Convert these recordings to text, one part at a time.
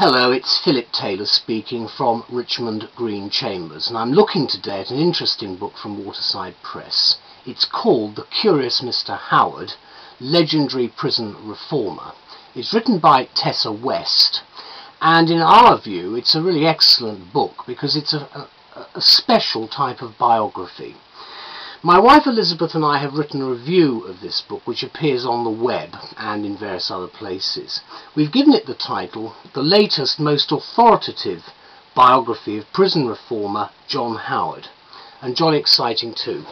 Hello, it's Phillip Taylor speaking from Richmond Green Chambers, and I'm looking today at an interesting book from Waterside Press. It's called The Curious Mr. Howard, Legendary Prison Reformer. It's written by Tessa West, and in our view, it's a really excellent book because it's a, a, a special type of biography. My wife Elizabeth and I have written a review of this book which appears on the web and in various other places. We've given it the title, The Latest Most Authoritative Biography of Prison Reformer John Howard, and jolly exciting too.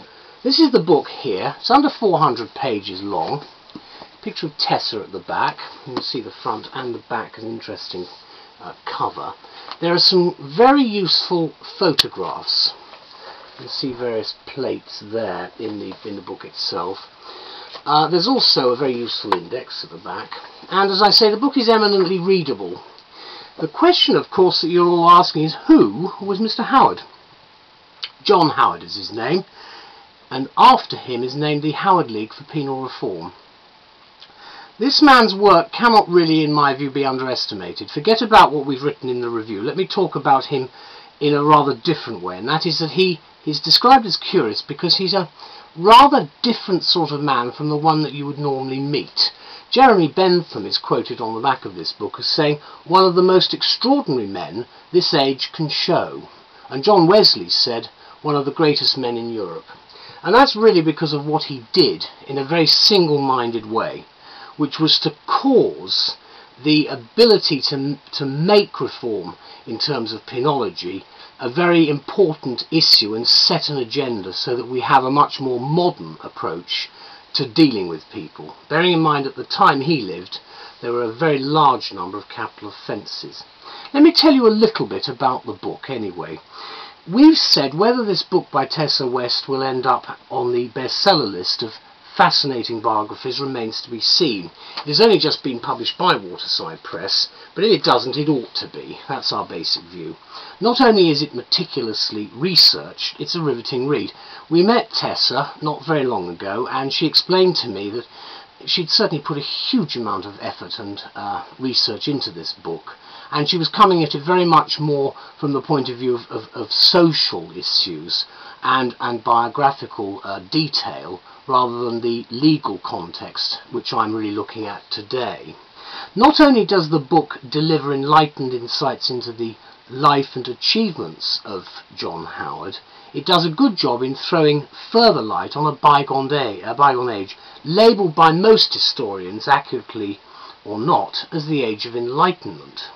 This is the book here, it's under 400 pages long. Picture of Tessa at the back, you can see the front and the back, an interesting uh, cover. There are some very useful photographs you see various plates there in the in the book itself. Uh, there's also a very useful index at the back, and as I say, the book is eminently readable. The question, of course, that you're all asking is who was Mr. Howard? John Howard is his name, and after him is named the Howard League for Penal Reform. This man's work cannot really, in my view, be underestimated. Forget about what we've written in the review. Let me talk about him in a rather different way, and that is that he is described as curious because he's a rather different sort of man from the one that you would normally meet. Jeremy Bentham is quoted on the back of this book as saying, one of the most extraordinary men this age can show. And John Wesley said, one of the greatest men in Europe. And that's really because of what he did in a very single-minded way, which was to cause the ability to, to make reform in terms of penology a very important issue and set an agenda so that we have a much more modern approach to dealing with people. Bearing in mind at the time he lived there were a very large number of capital offences. Let me tell you a little bit about the book anyway. We've said whether this book by Tessa West will end up on the bestseller list of fascinating biographies remains to be seen. It has only just been published by Waterside Press, but if it doesn't, it ought to be. That's our basic view. Not only is it meticulously researched, it's a riveting read. We met Tessa not very long ago, and she explained to me that she'd certainly put a huge amount of effort and uh, research into this book and she was coming at it very much more from the point of view of, of, of social issues and, and biographical uh, detail rather than the legal context which I'm really looking at today. Not only does the book deliver enlightened insights into the life and achievements of John Howard, it does a good job in throwing further light on a bygone, day, a bygone age, labelled by most historians, accurately or not, as the Age of Enlightenment.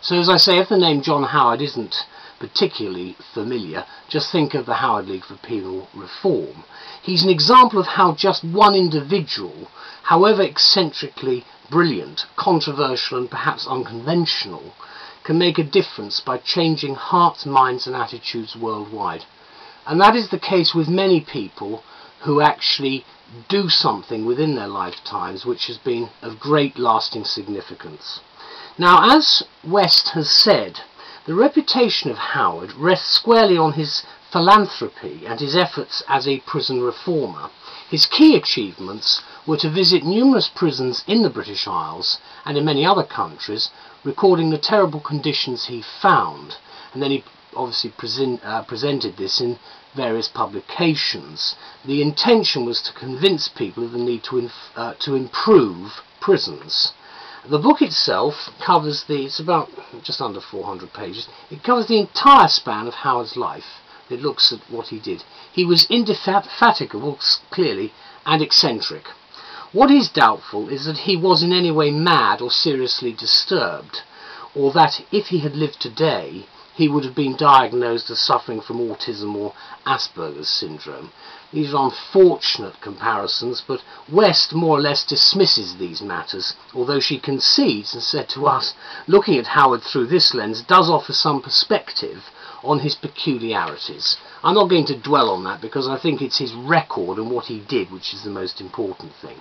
So as I say, if the name John Howard isn't particularly familiar, just think of the Howard League for Penal Reform. He's an example of how just one individual, however eccentrically brilliant, controversial and perhaps unconventional, can make a difference by changing hearts, minds and attitudes worldwide. And that is the case with many people who actually do something within their lifetimes which has been of great lasting significance. Now, as West has said, the reputation of Howard rests squarely on his philanthropy and his efforts as a prison reformer. His key achievements were to visit numerous prisons in the British Isles and in many other countries, recording the terrible conditions he found. And then he obviously present, uh, presented this in various publications. The intention was to convince people of the need to, uh, to improve prisons. The book itself covers the, it's about just under 400 pages, it covers the entire span of Howard's life. It looks at what he did. He was indefatigable, clearly, and eccentric. What is doubtful is that he was in any way mad or seriously disturbed, or that if he had lived today, he would have been diagnosed as suffering from autism or Asperger's syndrome. These are unfortunate comparisons, but West more or less dismisses these matters, although she concedes and said to us, looking at Howard through this lens does offer some perspective on his peculiarities. I'm not going to dwell on that because I think it's his record and what he did which is the most important thing.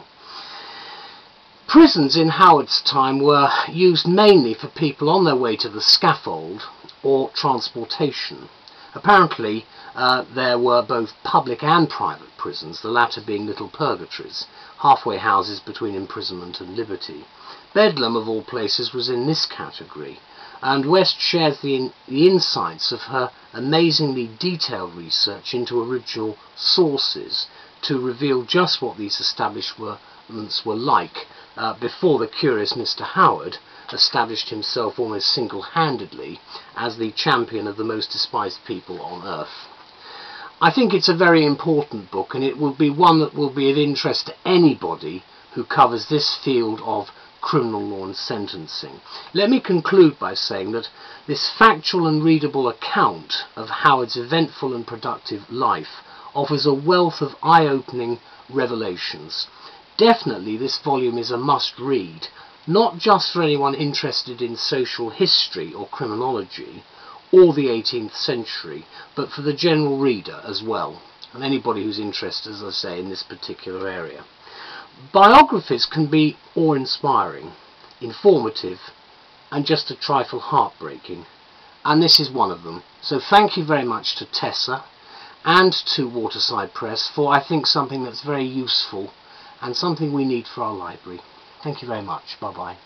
Prisons in Howard's time were used mainly for people on their way to the scaffold or transportation. Apparently uh, there were both public and private prisons, the latter being little purgatories, halfway houses between imprisonment and liberty. Bedlam, of all places, was in this category, and West shares the, in, the insights of her amazingly detailed research into original sources to reveal just what these establishments were like uh, before the curious Mr. Howard established himself almost single-handedly as the champion of the most despised people on earth. I think it's a very important book and it will be one that will be of interest to anybody who covers this field of criminal law and sentencing. Let me conclude by saying that this factual and readable account of Howard's eventful and productive life offers a wealth of eye-opening revelations. Definitely this volume is a must-read not just for anyone interested in social history or criminology or the 18th century, but for the general reader as well, and anybody who's interested, as I say, in this particular area. Biographies can be awe-inspiring, informative, and just a trifle heartbreaking, and this is one of them. So thank you very much to Tessa and to Waterside Press for, I think, something that's very useful and something we need for our library. Thank you very much. Bye bye.